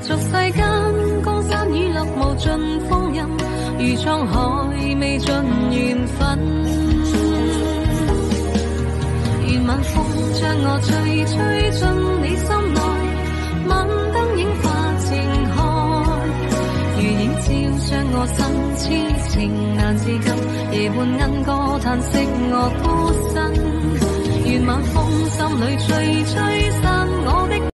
俗世间，江山雨落无尽风阴，如沧海未尽缘分。愿晚风将我吹，吹进你心内，晚灯影化情开。如影照将我心，痴情难自禁，夜半莺歌叹息我孤身。愿晚风心里吹，吹。